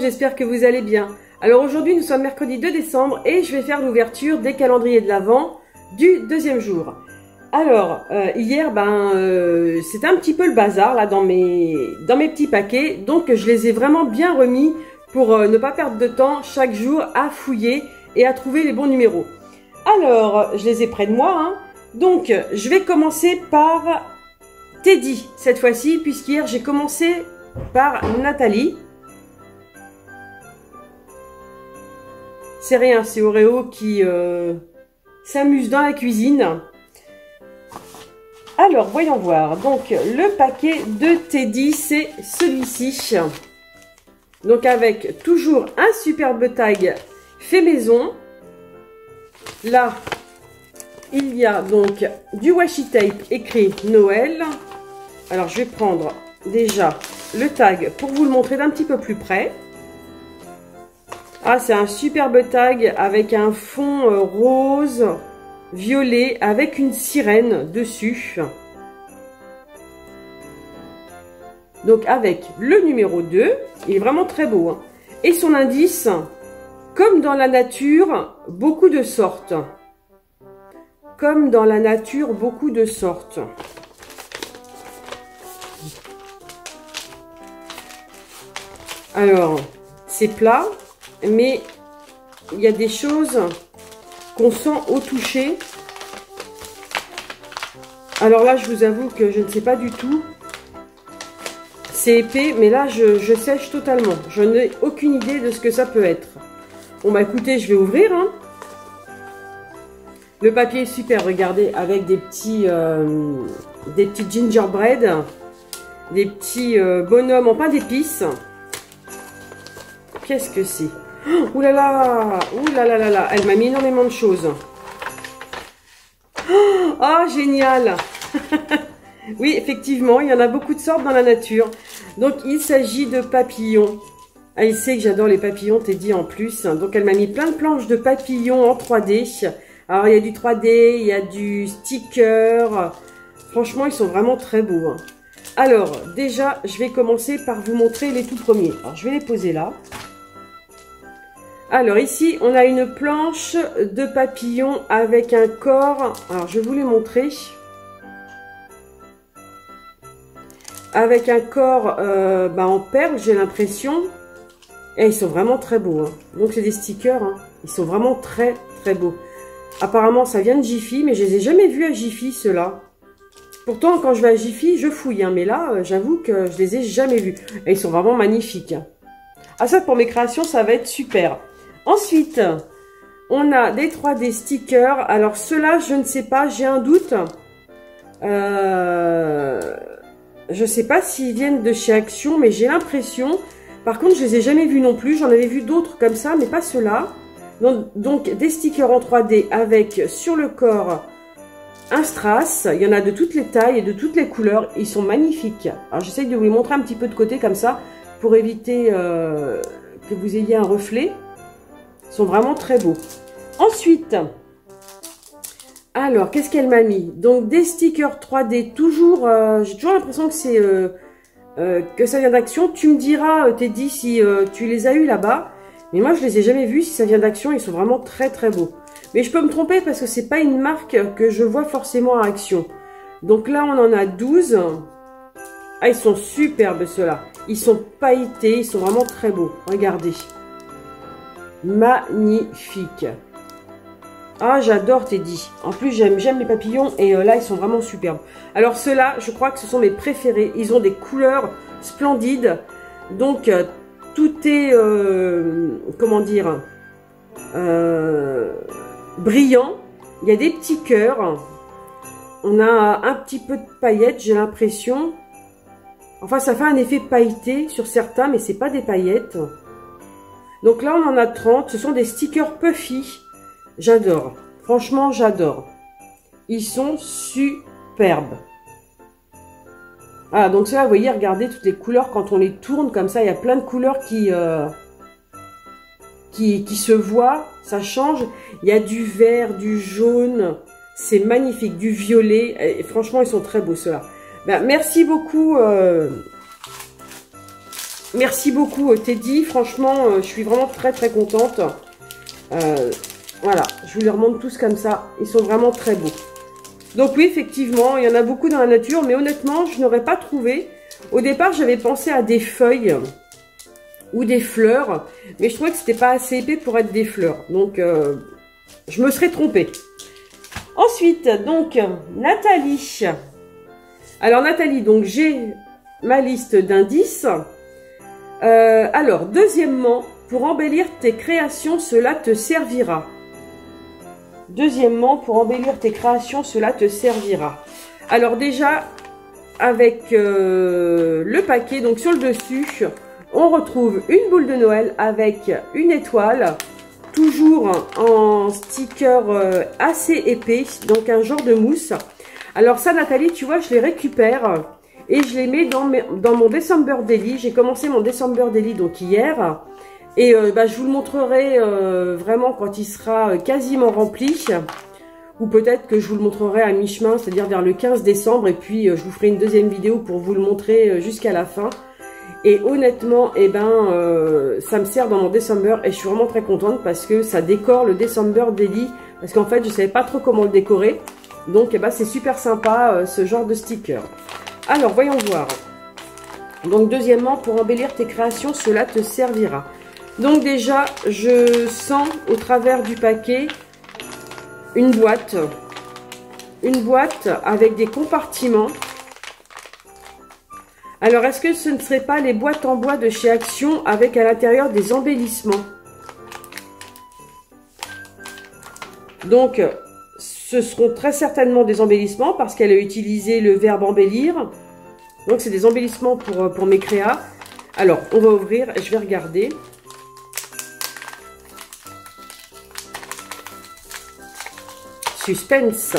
j'espère que vous allez bien. Alors aujourd'hui nous sommes mercredi 2 décembre et je vais faire l'ouverture des calendriers de l'Avent du deuxième jour. Alors euh, hier ben euh, c'était un petit peu le bazar là dans mes dans mes petits paquets donc je les ai vraiment bien remis pour euh, ne pas perdre de temps chaque jour à fouiller et à trouver les bons numéros. Alors je les ai près de moi hein. donc je vais commencer par Teddy cette fois-ci puisqu'hier j'ai commencé par Nathalie. C'est rien, c'est Oreo qui euh, s'amuse dans la cuisine. Alors, voyons voir. Donc, le paquet de Teddy, c'est celui-ci. Donc, avec toujours un superbe tag fait maison. Là, il y a donc du washi tape écrit Noël. Alors, je vais prendre déjà le tag pour vous le montrer d'un petit peu plus près. Ah, c'est un superbe tag avec un fond euh, rose, violet, avec une sirène dessus. Donc avec le numéro 2, il est vraiment très beau. Hein. Et son indice, comme dans la nature, beaucoup de sortes. Comme dans la nature, beaucoup de sortes. Alors, c'est plat, mais il y a des choses qu'on sent au toucher. Alors là, je vous avoue que je ne sais pas du tout. C'est épais, mais là, je, sèche totalement. Je n'ai aucune idée de ce que ça peut être. Bon, bah écoutez, je vais ouvrir. Hein. Le papier est super, regardez, avec des petits, euh, des petits gingerbread, des petits euh, bonhommes en pain d'épices. Qu'est-ce que c'est? Ouh là là Ouh là là là là Elle m'a mis énormément de choses. Oh, génial Oui, effectivement, il y en a beaucoup de sortes dans la nature. Donc, il s'agit de papillons. Ah, il sait que j'adore les papillons, t'es dit en plus. Donc, elle m'a mis plein de planches de papillons en 3D. Alors, il y a du 3D, il y a du sticker. Franchement, ils sont vraiment très beaux. Hein. Alors, déjà, je vais commencer par vous montrer les tout premiers. Alors, je vais les poser là. Alors ici, on a une planche de papillon avec un corps. Alors je vais vous les montrer. Avec un corps euh, bah, en perles, j'ai l'impression. Et ils sont vraiment très beaux. Hein. Donc c'est des stickers. Hein. Ils sont vraiment très très beaux. Apparemment, ça vient de Jiffy, mais je les ai jamais vus à Jiffy, ceux-là. Pourtant, quand je vais à Jiffy, je fouille. Hein. mais là, euh, j'avoue que je les ai jamais vus. Et ils sont vraiment magnifiques. Ah ça, pour mes créations, ça va être super. Ensuite, on a des 3D stickers. Alors, ceux-là, je ne sais pas, j'ai un doute. Euh, je ne sais pas s'ils viennent de chez Action, mais j'ai l'impression. Par contre, je les ai jamais vus non plus. J'en avais vu d'autres comme ça, mais pas ceux-là. Donc, donc, des stickers en 3D avec sur le corps un strass. Il y en a de toutes les tailles et de toutes les couleurs. Ils sont magnifiques. Alors, j'essaye de vous les montrer un petit peu de côté comme ça pour éviter euh, que vous ayez un reflet sont vraiment très beaux. Ensuite, alors, qu'est-ce qu'elle m'a mis? Donc, des stickers 3D, toujours, euh, j'ai toujours l'impression que c'est euh, euh, que ça vient d'Action. Tu me diras, Teddy, si tu les as eu là-bas. Mais moi, je les ai jamais vus. Si ça vient d'Action, ils sont vraiment très, très beaux. Mais je peux me tromper parce que c'est pas une marque que je vois forcément à Action. Donc là, on en a 12. Ah, ils sont superbes, ceux-là. Ils sont pailletés, ils sont vraiment très beaux. Regardez magnifique. Ah, j'adore Teddy. En plus, j'aime j'aime les papillons et euh, là, ils sont vraiment superbes. Alors, ceux-là, je crois que ce sont mes préférés. Ils ont des couleurs splendides. Donc, euh, tout est, euh, comment dire, brillant. Il y a des petits cœurs. On a un petit peu de paillettes, j'ai l'impression. Enfin, ça fait un effet pailleté sur certains, mais c'est pas des paillettes. Donc là, on en a 30. Ce sont des stickers puffy. J'adore. Franchement, j'adore. Ils sont superbes. Ah, donc ça, vous voyez, regardez toutes les couleurs quand on les tourne comme ça. Il y a plein de couleurs qui, euh, qui, qui se voient. Ça change. Il y a du vert, du jaune. C'est magnifique. Du violet. Et franchement, ils sont très beaux, ceux-là. Ben, merci beaucoup... Euh, merci beaucoup Teddy. Franchement, je suis vraiment très très contente. voilà, je vous les remonte tous comme ça. Ils sont vraiment très beaux. Donc oui, effectivement, il y en a beaucoup dans la nature, mais honnêtement, je n'aurais pas trouvé. Au départ, j'avais pensé à des feuilles ou des fleurs, mais je trouvais que c'était pas assez épais pour être des fleurs. Donc, euh, je me serais trompée. Ensuite, donc, Nathalie. Alors, Nathalie, donc, j'ai ma liste d'indices. Euh, alors, deuxièmement, pour embellir tes créations, cela te servira. Deuxièmement, pour embellir tes créations, cela te servira. Alors déjà, avec euh, le paquet, donc sur le dessus, on retrouve une boule de Noël avec une étoile, toujours en sticker euh, assez épais, donc un genre de mousse. Alors ça, Nathalie, tu vois, je les récupère et je les mets dans, dans mon December Daily. J'ai commencé mon December Daily donc hier. Et euh, bah, je vous le montrerai euh, vraiment quand il sera quasiment rempli. Ou peut-être que je vous le montrerai à mi-chemin, c'est-à-dire vers le 15 décembre. Et puis je vous ferai une deuxième vidéo pour vous le montrer jusqu'à la fin. Et honnêtement, eh ben, euh, ça me sert dans mon December et je suis vraiment très contente parce que ça décore le December Daily. Parce qu'en fait, je savais pas trop comment le décorer. Donc, eh ben, c'est super sympa euh, ce genre de sticker. Alors, voyons voir. Donc, deuxièmement, pour embellir tes créations, cela te servira. Donc déjà, je sens au travers du paquet une boîte. Une boîte avec des compartiments. Alors, est-ce que ce ne serait pas les boîtes en bois de chez Action avec à l'intérieur des embellissements? Donc, ce seront très certainement des embellissements parce qu'elle a utilisé le verbe embellir. Donc, c'est des embellissements pour, pour mes créas. Alors, on va ouvrir, je vais regarder. Suspense.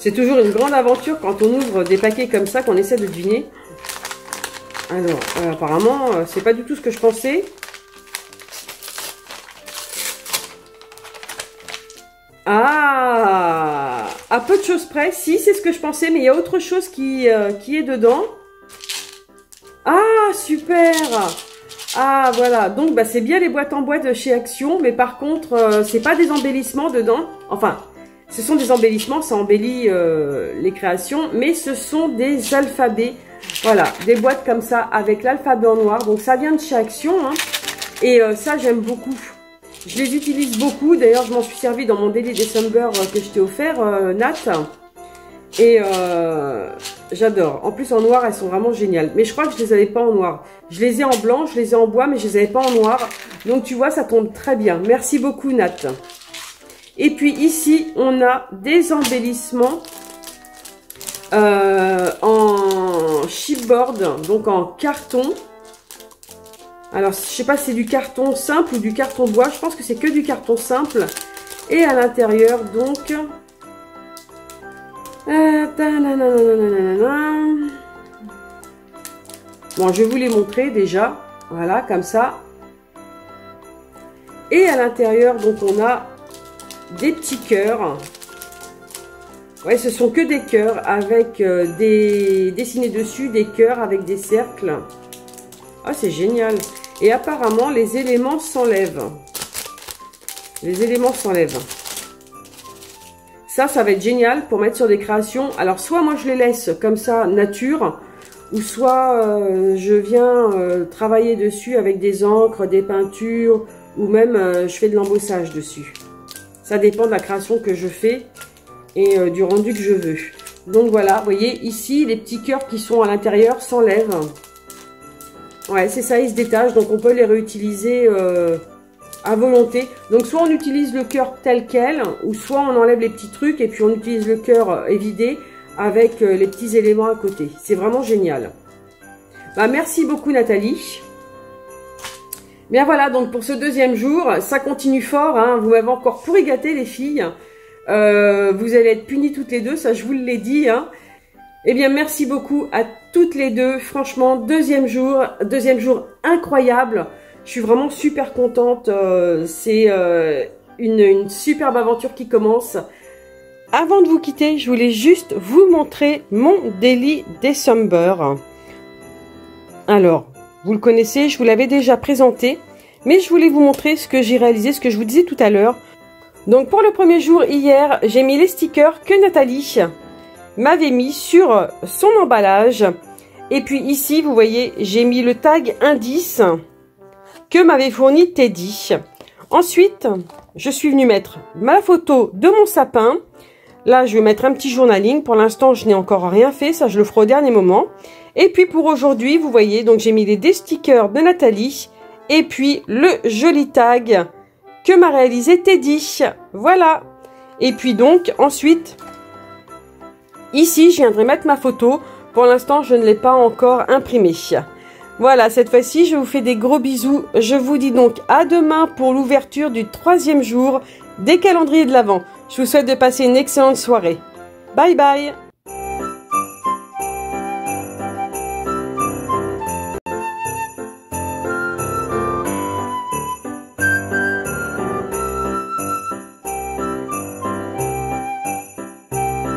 C'est toujours une grande aventure quand on ouvre des paquets comme ça, qu'on essaie de deviner. Alors, euh, apparemment, euh, c'est pas du tout ce que je pensais. Ah À peu de choses près, si, c'est ce que je pensais, mais il y a autre chose qui, euh, qui est dedans. Ah, super Ah, voilà, donc bah, c'est bien les boîtes en bois de chez Action, mais par contre, c'est pas des embellissements dedans. Enfin, ce sont des embellissements, ça embellit euh, les créations, mais ce sont des alphabets. Voilà, des boîtes comme ça avec l'alphabet en noir. Donc ça vient de chez Action. Hein. Et euh, ça, j'aime beaucoup. Je les utilise beaucoup. D'ailleurs, je m'en suis servi dans mon Daily December euh, que je t'ai offert, Nat. Et j'adore. En plus, en noir, elles sont vraiment géniales. Mais je crois que je les avais pas en noir. Je les ai en blanc, je les ai en bois, mais je les avais pas en noir. Donc, tu vois, ça tombe très bien. Merci beaucoup, Nat. Et puis ici, on a des embellissements euh, en chipboard, donc en carton. Alors, je sais pas si c'est du carton simple ou du carton bois. Je pense que c'est que du carton simple. Et à l'intérieur, donc... Euh, bon, je vais vous les montrer déjà. Voilà, comme ça. Et à l'intérieur, donc, on a des petits cœurs. Ouais, ce sont que des cœurs avec euh, des dessinés dessus, des cœurs avec des cercles. Ah, c'est génial. Et apparemment, les éléments s'enlèvent. Les éléments s'enlèvent. Ça, ça va être génial pour mettre sur des créations. Alors, soit moi, je les laisse comme ça, nature, ou soit euh, je viens euh, travailler dessus avec des encres, des peintures, ou même je fais de l'embossage dessus. Ça dépend de la création que je fais et euh, du rendu que je veux. Donc voilà, vous voyez, ici, les petits cœurs qui sont à l'intérieur s'enlèvent. Ouais, c'est ça, ils se détachent, donc on peut les réutiliser euh, à volonté. Donc soit on utilise le cœur tel quel, ou soit on enlève les petits trucs et puis on utilise le cœur euh, évidé avec les petits éléments à côté. C'est vraiment génial. Bah, merci beaucoup Nathalie. Bien voilà, donc pour ce deuxième jour, ça continue fort. Hein. vous m'avez encore pourri gâté les filles. Euh, vous allez être punies toutes les deux, ça je vous l'ai dit. Hein. Eh bien, merci beaucoup à toutes les deux. Franchement, deuxième jour, deuxième jour incroyable. Je suis vraiment super contente. Euh, c'est euh, une, une superbe aventure qui commence. Avant de vous quitter, je voulais juste vous montrer mon Daily December. Alors, vous le connaissez, je vous l'avais déjà présenté, mais je voulais vous montrer ce que j'ai réalisé, ce que je vous disais tout à l'heure. Donc pour le premier jour, hier, j'ai mis les stickers que Nathalie m'avait mis sur son emballage. Et puis ici, vous voyez, j'ai mis le tag indice que m'avait fourni Teddy. Ensuite, je suis venue mettre ma photo de mon sapin. Là, je vais mettre un petit journaling. Pour l'instant, je n'ai encore rien fait. Ça, je le ferai au dernier moment. Et puis pour aujourd'hui, vous voyez, donc j'ai mis les des stickers de Nathalie. Et puis le joli tag que m'a réalisé Teddy. Voilà. Et puis donc, ensuite, ici, je viendrai mettre ma photo. Pour l'instant, je ne l'ai pas encore imprimée. Voilà, cette fois-ci, je vous fais des gros bisous. Je vous dis donc à demain pour l'ouverture du troisième jour des calendriers de l'Avent. Je vous souhaite de passer une excellente soirée. Bye bye